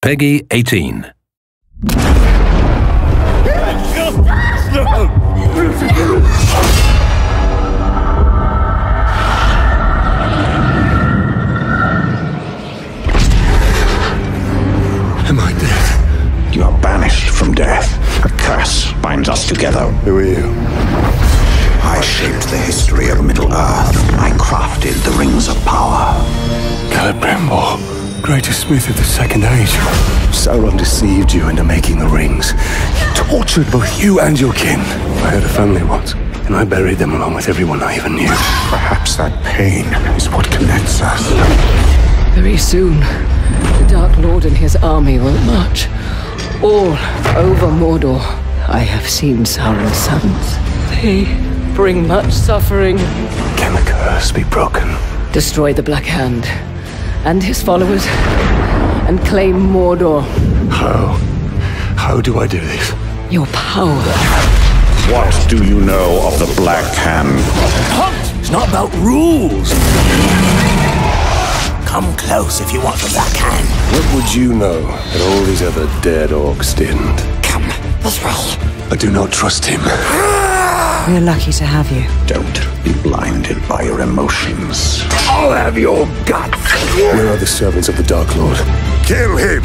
PEGI 18. Am I dead? You are banished from death. A curse binds us together. Who are you? I shaped the history of Middle-earth. I crafted the rings of power. Celebrimbor, greatest smith of the Second Age. Sauron deceived you into making the rings. He tortured both you and your kin. I had a family once, and I buried them along with everyone I even knew. Perhaps that pain is what connects us. Very soon, the Dark Lord and his army will march all over Mordor. I have seen Sauron's sons. They bring much suffering. Can the curse be broken? Destroy the Black Hand and his followers and claim Mordor. How? How do I do this? Your power. What do you know of the Black Hand? Hunt! It's not about rules. Come close if you want the Black Hand. What would you know that all these other dead orcs didn't? Come this way. I do not trust him. We're lucky to have you. Don't be blinded by your emotions. I'll have your guts. Where are the servants of the Dark Lord? Kill him!